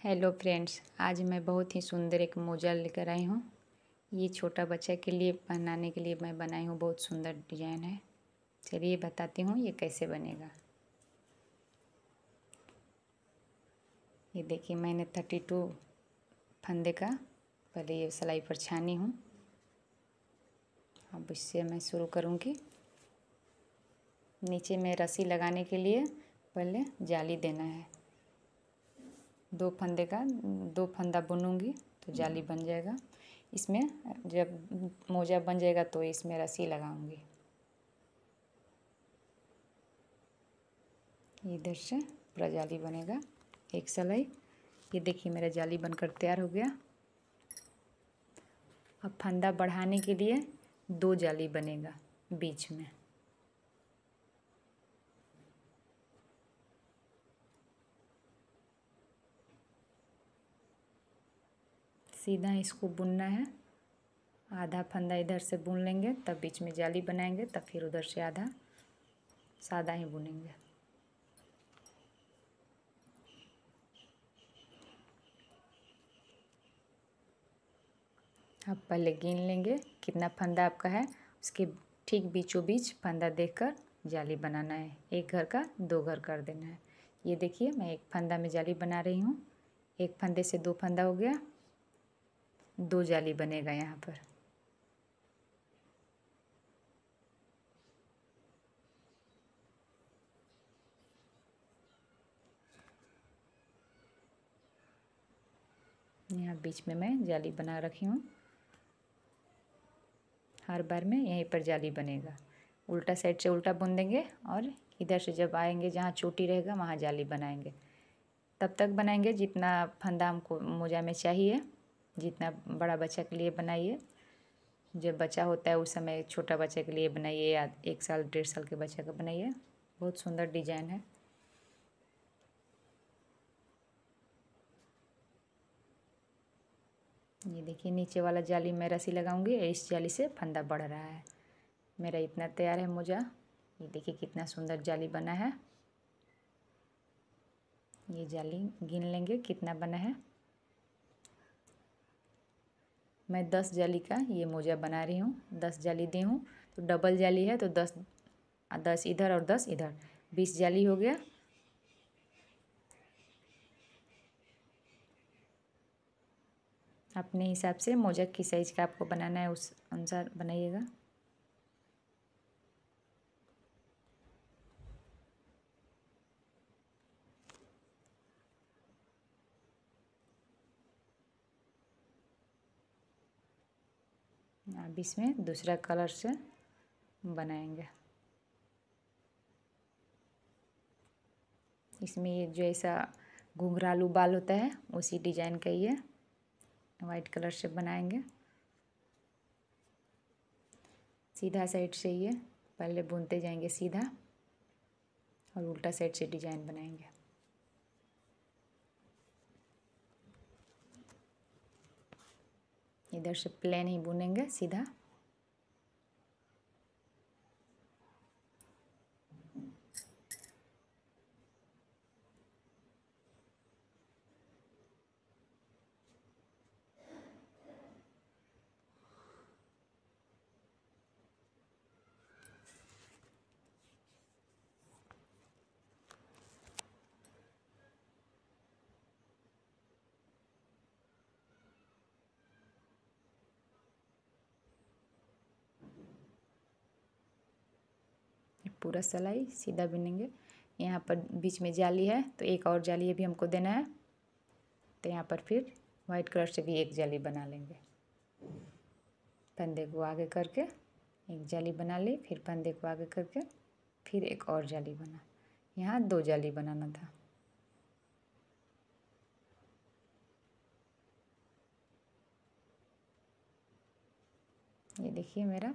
Hello friends आज मैं बहुत ही सुंदर एक मोजा लेकर आई हूँ। ये छोटा बच्चा के लिए पहनाने के लिए मैं बनाई हूँ। बहुत सुंदर डिज़ाइन है। चलिए बताती हूँ ये कैसे बनेगा। ये देखिए, मैंने थर्टी टू फंदे का, पहले ये सिलाई पर छानी हूँ। अब इससे मैं शुरू करूँगी। नीचे में रस्सी लगाने के लिए पहले जाली देना है। दो फंदे का, दो फंदा बुनूँगी तो जाली बन जाएगा। इसमें जब मोजा बन जाएगा तो इसमें रस्सी लगाऊँगी। इधर से पूरा जाली बनेगा, एक सलाई। ये देखिए मेरा जाली बनकर तैयार हो गया। अब फंदा बढ़ाने के लिए दो जाली बनेगा बीच में। सीधा इसको बुनना है। आधा फंदा इधर से बुन लेंगे, तब बीच में जाली बनाएँगे, तब फिर उधर से आधा सादा ही बुनेंगे। अब पहले गिन लेंगे कितना फंदा आपका है। उसके ठीक बीचों बीच फंदा देखकर जाली बनाना है। एक घर का दो घर कर देना है। ये देखिए, मैं एक फंदा में जाली बना रही हूँ। एक फंदे से दो फंदा हो गया। दो जाली बनेगा यहाँ पर। यहाँ बीच में मैं जाली बना रखी हूँ। हर बार में यहीं पर जाली बनेगा। उल्टा साइड से उल्टा बुन देंगे और इधर से जब आएँगे, जहाँ चोटी रहेगा, वहाँ जाली बनाएँगे। तब तक बनाएँगे जितना फंदा हमको मोजा में चाहिए। जितना बड़ा बच्चा के लिए बनाइए। जब बच्चा होता है उस समय छोटा बच्चे के लिए बनाइए या एक साल, डेढ़ साल के बच्चे का बनाइए। बहुत सुंदर डिज़ाइन है। ये देखिए, नीचे वाला जाली मैं रस्सी लगाऊँगी। इस जाली से फंदा बढ़ रहा है। मेरा इतना तैयार है मोजा। ये देखिए, कितना सुंदर जाली बना है। ये जाली गिन लेंगे, कितना बना है। मैं दस जाली का ये मोजा बना रही हूँ, दस जाली दी हूँ तो डबल जाली है तो दस दस इधर और दस इधर, बीस जाली हो गया। अपने हिसाब से मोजा की साइज़ का आपको बनाना है, उस अनुसार बनाइएगा। अब इसमें दूसरा कलर से बनाएँगे। इसमें ये जो ऐसा घुंघरालू बाल होता है, उसी डिज़ाइन का ये वाइट कलर से बनाएँगे। सीधा साइड से ये पहले बुनते जाएँगे सीधा और उल्टा साइड से डिज़ाइन बनाएँगे। इधर से प्लेन ही बुनेंगे सीधा। पूरा सिलाई सीधा बुनेंगे। यहाँ पर बीच में जाली है तो एक और जाली भी हमको देना है। तो यहाँ पर फिर वाइट कलर से भी एक जाली बना लेंगे। फंदे को आगे करके एक जाली बना ली, फिर फंदे को आगे करके फिर एक और जाली बना। यहाँ दो जाली बनाना था। ये देखिए मेरा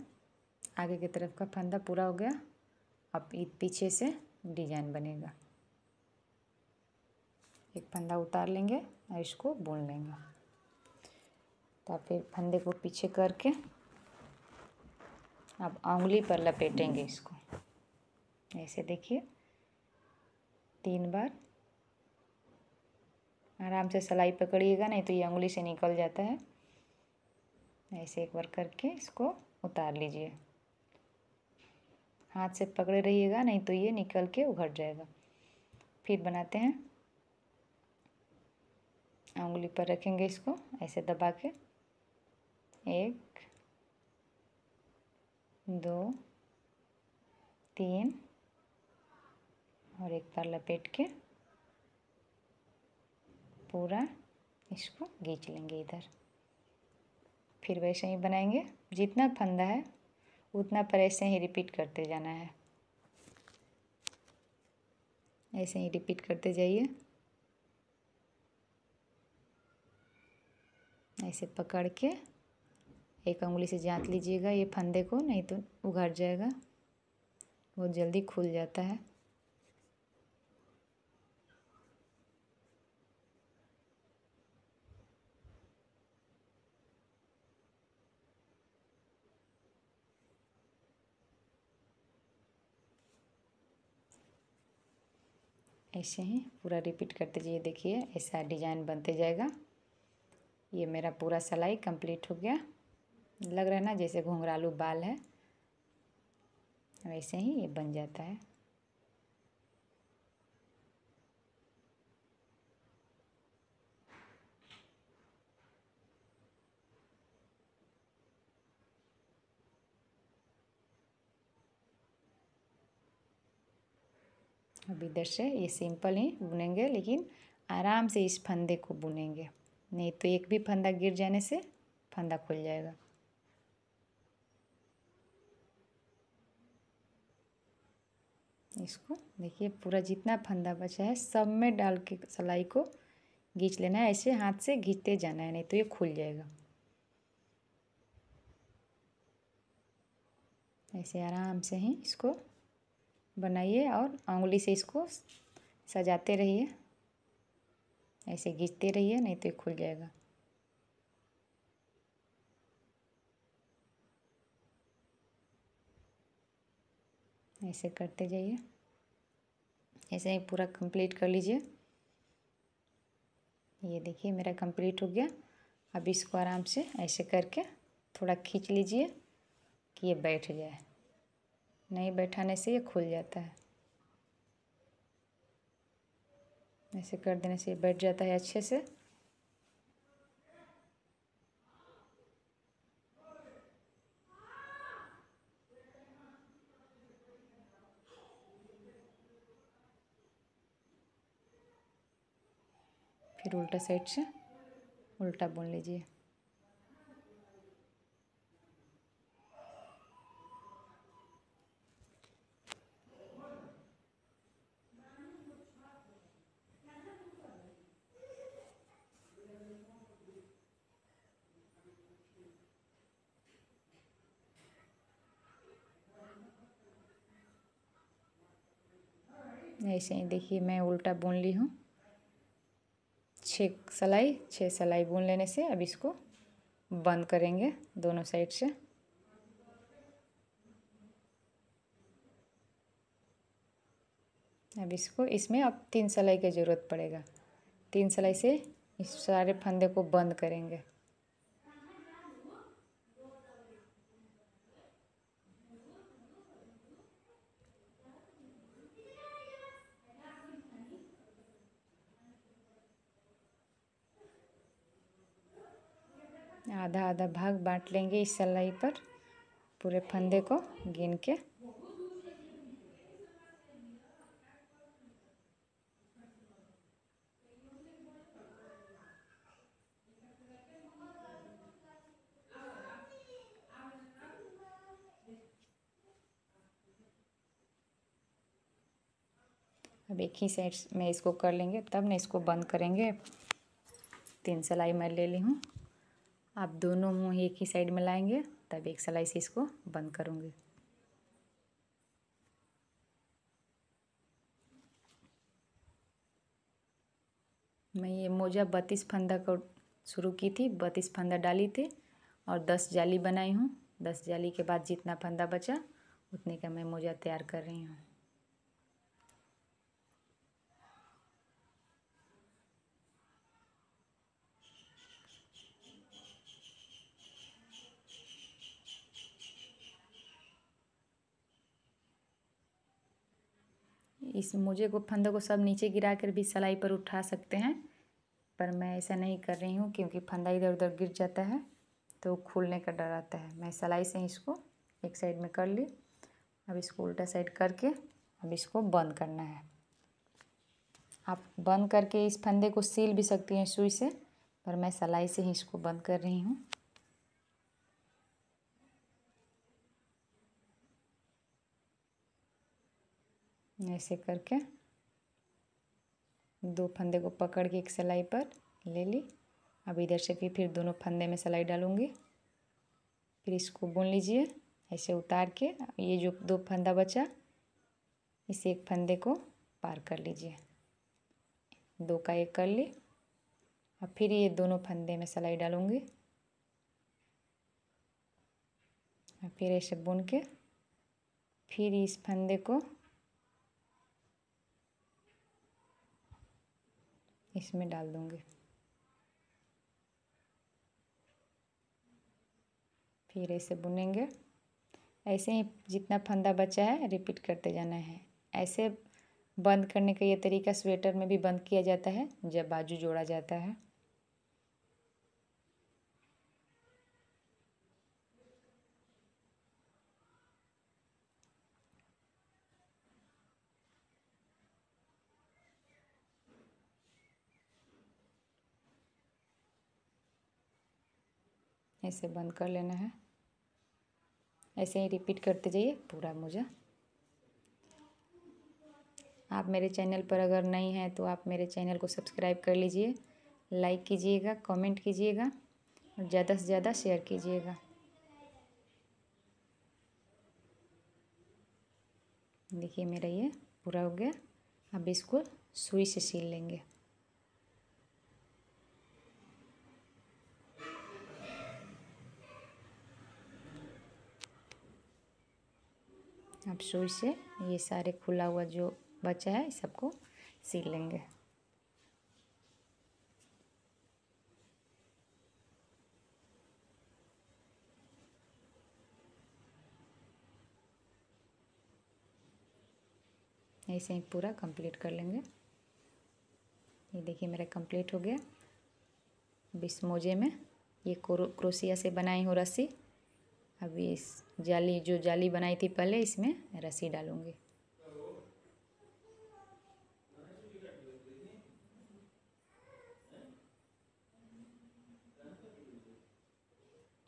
आगे की तरफ़ का फंदा पूरा हो गया। अब पीछे से डिज़ाइन बनेगा। एक फंदा उतार लेंगे और इसको बुन लेंगे। तो फिर फंदे को पीछे करके अब उंगली पर लपेटेंगे इसको। ऐसे देखिए। तीन बार। आराम से सिलाई पकड़िएगा, नहीं तो ये उंगली से निकल जाता है। ऐसे एक बार करके इसको उतार लीजिए। हाथ से पकड़े रहिएगा, नहीं तो ये निकल के उघट जाएगा। फिर बनाते हैं। उंगली पर रखेंगे इसको, ऐसे दबा के। एक, दो, तीन, और एक बार लपेट के पूरा इसको खींच लेंगे इधर। फिर वैसे ही बनाएँगे। जितना फंदा है उतना पर ऐसे ही रिपीट करते जाना है। ऐसे ही रिपीट करते जाइए। ऐसे पकड़ के एक उंगली से जाँच लीजिएगा ये फंदे को, नहीं तो उघड़ जाएगा। बहुत जल्दी खुल जाता है। ऐसे ही पूरा रिपीट करते जाइए देखिए, ऐसा डिज़ाइन बनते जाएगा। ये मेरा पूरा सिलाई कंप्लीट हो गया। लग रहा है ना, जैसे घुंघरालू बाल है। वैसे ही ये बन जाता है। अब इधर से, ये सिंपल ही, बुनेंगे, लेकिन आराम से इस फंदे को बुनेंगे। नहीं तो एक भी फंदा गिर जाने से फंदा खुल जाएगा। इसको देखिए, पूरा जितना फंदा बचा है, सब में डाल के सिलाई को घींच लेना है, ऐसे हाथ से घींचते जाना है, नहीं तो ये खुल जाएगा। ऐसे आराम से ही इसको। बनाइए और उंगली से इसको सजाते रहिए। ऐसे घींचते रहिए, नहीं तो ये खुल जाएगा। ऐसे करते जाइए। ऐसे ही पूरा कंप्लीट कर लीजिए। ये देखिए, मेरा कंप्लीट हो गया। अब इसको आराम से ऐसे करके थोड़ा खींच लीजिए कि ये बैठ जाए। नहीं, बैठाने से ये खुल जाता है। ऐसे कर देने से ये बैठ जाता है अच्छे से। फिर उल्टा साइड से उल्टा बुन लीजिए। ऐसे ही देखिए मैं उल्टा बुन ली हूँ। छः सलाई छः सलाई बुन लेने से अब इसको बंद करेंगे दोनों साइड से। अब इसको, इसमें अब तीन सिलाई की ज़रूरत पड़ेगा। तीन सलाई से इस सारे फंदे को बंद करेंगे। आधा आधा भाग बांट लेंगे इस सिलाई पर, पूरे फंदे को गिन के। अब एक ही साइड में इसको कर लेंगे, तब ना इसको बंद करेंगे। तीन सिलाई मैं ले ली हूँ। आप दोनों मुँह एक ही साइड में लाएँगे तब एक सिलाई से इसको बंद करूँगी। मैं ये मोजा बत्तीस फंदा को शुरू की थी, बत्तीस फंदा डाली थी और दस जाली बनाई हूँ। दस जाली के बाद जितना फंदा बचा, उतने का मैं मोजा तैयार कर रही हूँ। इस मोजे को, फंदे को सब नीचे गिरा कर भी सिलाई पर उठा सकते हैं। पर मैं ऐसा नहीं कर रही हूँ क्योंकि फंदा इधर उधर गिर जाता है तो खुलने का डर आता है। मैं सिलाई से इसको एक साइड में कर ली। अब इसको उल्टा साइड करके अब इसको बंद करना है। आप बंद करके इस फंदे को सील भी सकती हैं सुई से, पर मैं सिलाई से ही इसको बंद कर रही हूँ। ऐसे करके दो फंदे को पकड़ के एक सिलाई पर ले ली। अब इधर से भी फिर दोनों फंदे में सिलाई डालूँगी। फिर इसको बुन लीजिए, ऐसे उतार के ये जो दो फंदा बचा, इस एक फंदे को पार कर लीजिए। दो का एक कर ली। अब फिर ये दोनों फंदे में सिलाई डालूँगी। फिर ऐसे बुन के फिर इस फंदे को इसमें डाल दूँगी। फिर ऐसे बुनेंगे। ऐसे ही जितना फंदा बचा है रिपीट करते जाना है। ऐसे बंद करने का ये तरीका स्वेटर में भी बंद किया जाता है, जब बाजू जोड़ा जाता है। ऐसे बंद कर लेना है। ऐसे ही रिपीट करते जाइए, पूरा मोजा आप मेरे चैनल पर अगर नहीं हैं तो आप मेरे चैनल को सब्सक्राइब कर लीजिए। लाइक कीजिएगा कमेंट कीजिएगा, और ज़्यादा से ज़्यादा शेयर कीजिएगा। देखिए मेरा ये पूरा हो गया। अब इसको सुई से सील लेंगे। अब सुई से ये सारे खुला हुआ जो बचा है, सबको सील लेंगे। ऐसे ही पूरा कंप्लीट कर लेंगे। ये देखिए मेरा कंप्लीट हो गया। बिस मोजे में ये क्रोसिया से बनाई हूँ रस्सी। अभी इस जाली, जो जाली बनाई थी पहले, इसमें रस्सी डालूँगी।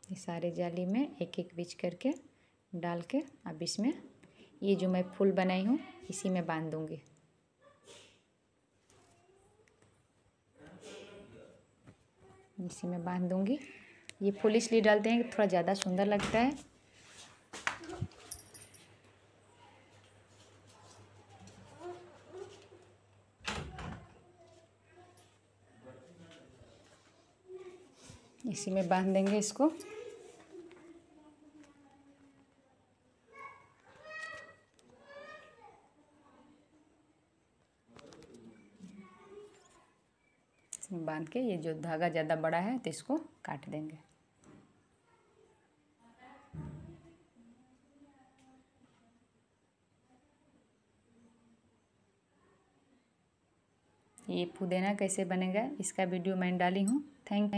ये सारे जाली में एक एक बीच करके डाल के, अब इसमें ये जो मैं फूल बनाई हूँ, इसी में बाँध दूँगी। इसी में बाँध दूँगी। ये फूल इसलिए डालते हैं कि थोड़ा ज़्यादा सुंदर लगता है। इसी में बाँध देंगे इसको। इसमें बाँध के ये जो धागा ज़्यादा बड़ा है तो इसको काट देंगे। ये पुदीना कैसे बनेगा इसका वीडियो मैं डाली हूँ। थैंक